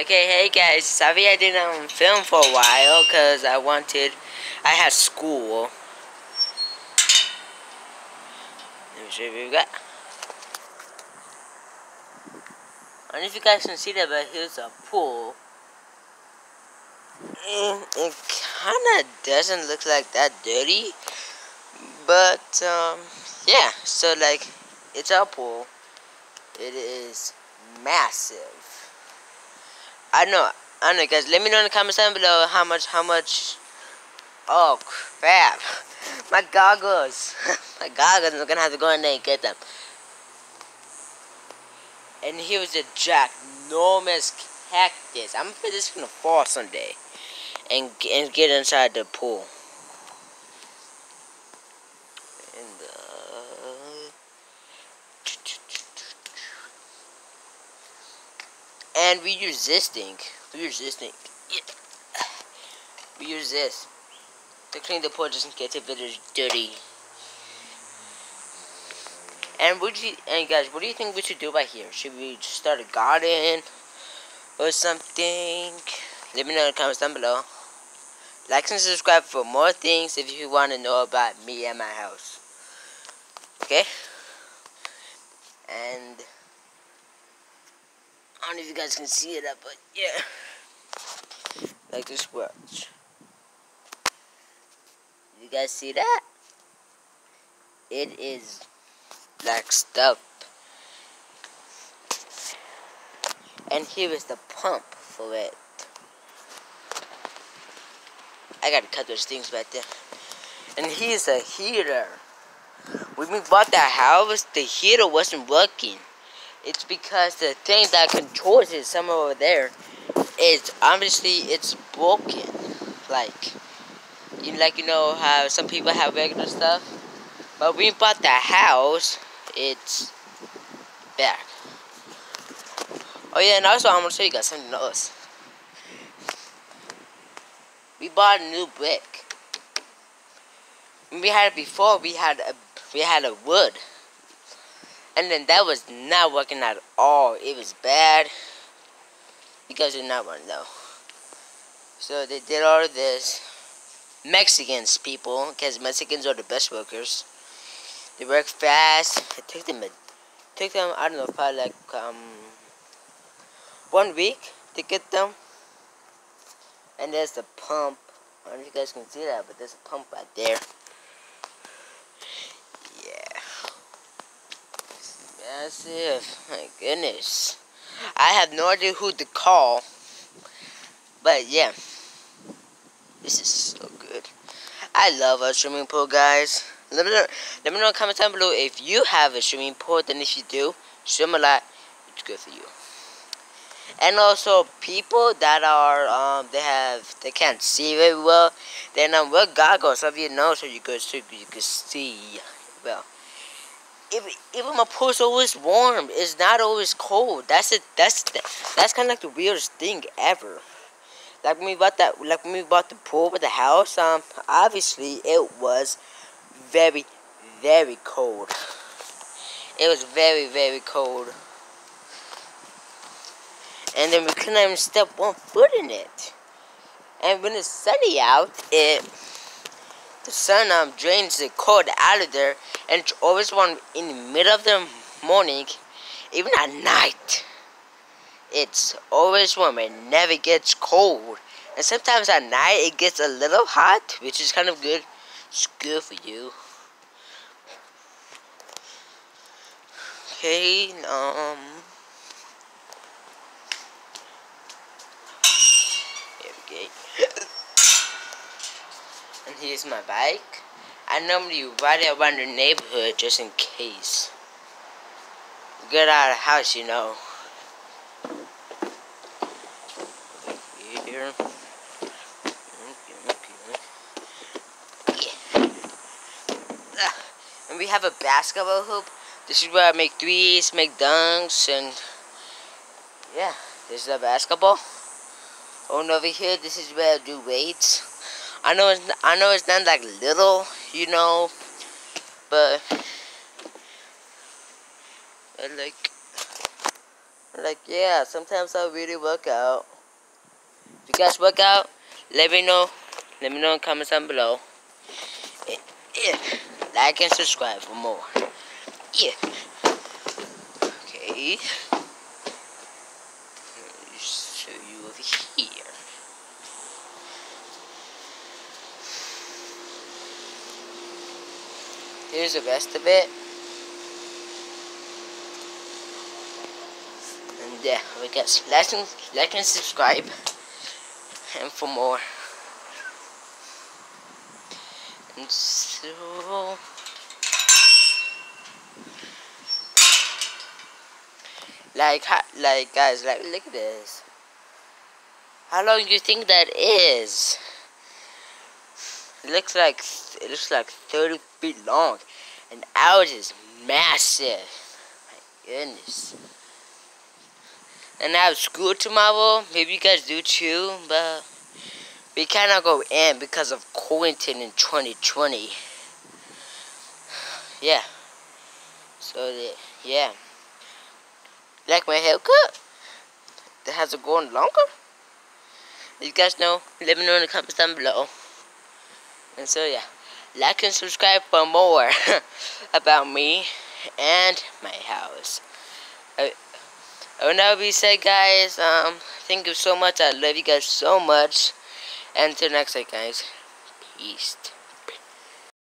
Okay, hey guys, sorry I didn't film for a while because I wanted, I had school. Let me show you what we got. I don't know if you guys can see that, but here's a pool. And it kind of doesn't look like that dirty, but um, yeah, so like, it's a pool. It is massive. I know, I know, guys. Let me know in the comments down below how much, how much. Oh crap! My goggles, my goggles. I'm gonna have to go in there and get them. And here was a ginormous cactus. I'm afraid this is gonna fall someday, and and get inside the pool. And uh, and we use this thing. We use this thing. Yeah. We use this to clean the pool just in case if it is dirty. And do you and guys, what do you think we should do by here? Should we start a garden or something? Let me know in the comments down below. Like and subscribe for more things if you want to know about me and my house. Okay? And don't know if you guys can see it but yeah. Like this works. You guys see that? It is black stuff. And here is the pump for it. I gotta cut those things back there. And here's a heater. When we bought that house, the heater wasn't working. It's because the thing that controls it somewhere over there is obviously it's broken. Like you like you know how some people have regular stuff. But we bought the house, it's back. Oh yeah, and also I'm gonna show you guys something else. We bought a new brick. When we had it before, we had a we had a wood. And then that was not working at all. It was bad. You guys did not to know. So they did all of this. Mexicans, people, because Mexicans are the best workers. They work fast. It took them, it took them, I don't know, probably like um, one week to get them. And there's the pump. I don't know if you guys can see that, but there's a pump right there. Massive. My goodness. I have no idea who to call. But yeah. This is so good. I love a swimming pool, guys. Let me know, let me know in the comments down below if you have a swimming pool. Then if you do, swim a lot. It's good for you. And also people that are um they have they can't see very well. Then um wear goggles so you know so you could so you see well even my pool's always warm. It's not always cold. That's it. That's that's kind of like the weirdest thing ever. Like when we bought that, like when we bought the pool with the house. Um, obviously it was very, very cold. It was very, very cold. And then we couldn't even step one foot in it. And when it's sunny out, it the sun um drains the cold out of there and it's always warm in the middle of the morning, even at night. It's always warm. It never gets cold. And sometimes at night it gets a little hot, which is kind of good. It's good for you. Okay, um... Here we go. Here's my bike. I normally ride it around the neighborhood just in case. Get out of the house, you know. Here. And we have a basketball hoop. This is where I make threes, make dunks, and yeah, this is the basketball. And over here, this is where I do weights. I know it's I know it's not like little, you know, but, but like Like, yeah, sometimes I really work out. If you guys work out, let me know. Let me know in comments down below. Yeah. Like and subscribe for more. Yeah. Okay. Let me show you over here. Here's the rest of it. And yeah, we got like and, like and subscribe. And for more. And so... Like, like guys, like, look at this. How long do you think that is? It looks like it looks like 30 feet long, and ours is massive. My goodness. And I have school tomorrow. Maybe you guys do too, but we cannot go in because of quarantine in 2020. Yeah. So yeah. Like my haircut? That has it going longer? You guys know, let me know in the comments down below. And so yeah, like and subscribe for more about me and my house. I, I will now be said guys, um, thank you so much, I love you guys so much. And until next time guys, peace.